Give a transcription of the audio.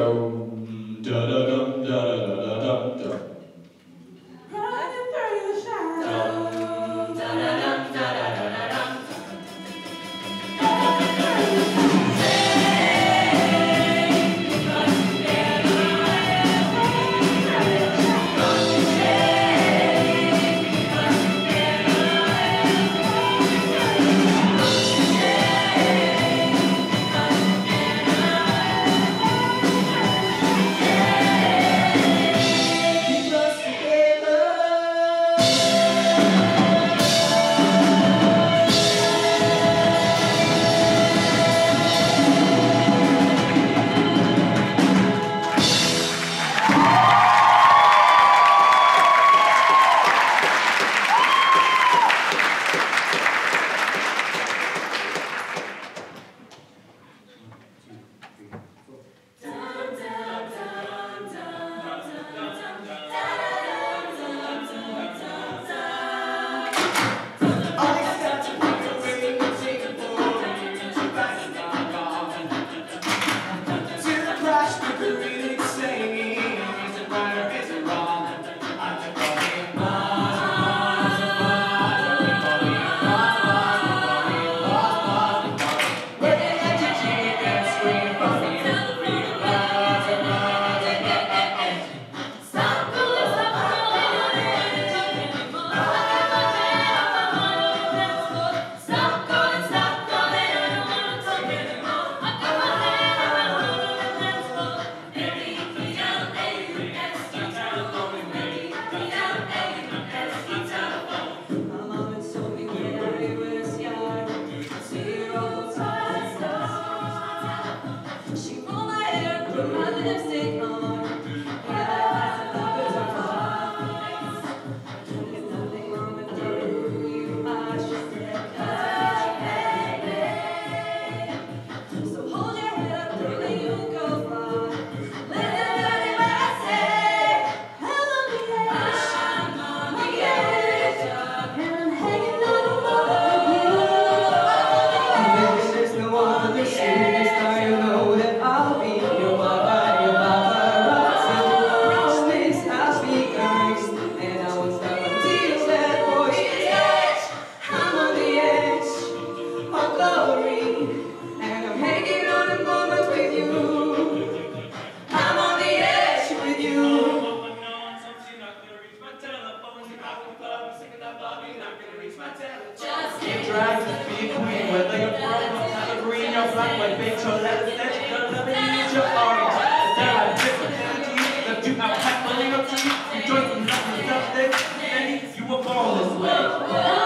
so queen with the purple and the green, your black, my big, your leather, that's your lemonade, your orange. Is there a different that you have packed up to you? You join from nothing, nothing, and you were born this way.